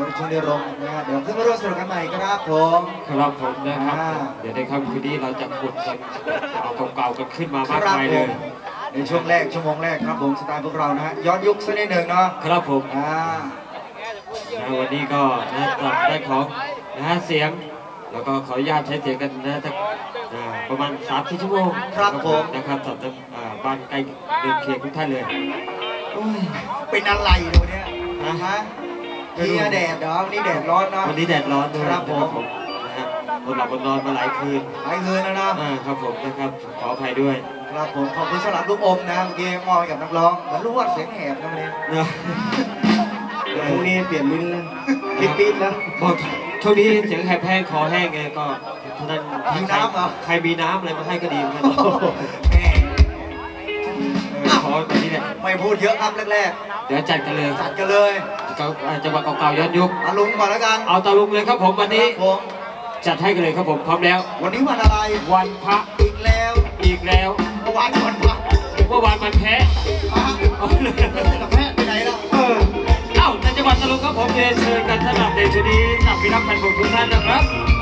นะฮะเดี๋ยวช่วงนี้ลงนะฮะเดี๋ยวขึ้นมาร่วมสนุกกันใหม่ครับผมครับผมนะครับอ่าเดี๋ยวในค่ำคืนนี้เราจะขุดกันเอาเก่าๆกันขึ้นมามากครับมายผเลมยในช่วงแรกชั่วโมงแรกครับผมสไตล์พวกเรานะฮะย้อนยุคสักนิดหนึ่งเนาะครับผมอ่านะวันนี้ก็นะจับได้ของนะฮะเสียง แล้วก็ขออนุญาตใช้เสียงกันนะสักอ่าประมาณ3ามชั่วโมงนะครับสำหรับอ่าบ้านใกล้เดินเคียงทุกท่านเลยโอ้ยเป็นอะไรเดี๋ยวนี้นะฮะไม่รู้ เฮียแดดเนาะวันนี้แดดร้อนเนาะวันนี้แดดร้อนด้วยครับผมนะฮะอดหลับอดนอนมาหลายคืนหลายคืนแล้วนะอ่าครับผมนะครับขออภัยด้วยครับผมขอบคุณสำหรับลูกอมนะเมื่อกี้มอบให้กับนักร้องเหมือนรู้ว่าเสียงแหบนะวันนี้นะเดี๋ยวพรุ่งนี้เปลี่ยนลิ้นนะปิดปิดนะบอกช่วงนี้เสียงแหบแห้งคอแห้งไงก็เท่านั้นมีน้ำเหรอใครมีน้ำอะไรมาให้ก็ดีเหมือนกันแหมเออขอแบบนี้แหละไม่พูดเยอะครับแรกเดี๋ยวจัดกันเลยๆจัดกันเลย เก่าจังหวะเก่าๆย้อนยุคอาลุงก่อนแล้วกันเอาตะลุงเลยครับผมวันนี้ครับผมจัดให้กันเลยครับผมพร้อมแล้ว วันนี้วันอะไร วันพระอีกแล้วอีกแล้วเมื่อวานวันพระเมื่อวานวันแพ้พระเอาเลยกับแพทย์ไปไหนแล้วเออเอ้าในจังหวัดตะลุงครับผมเรียนเชิญกันสำหรับในชุดนี้นักพิทักษ์พันธุ์ของทุกท่านนะครับ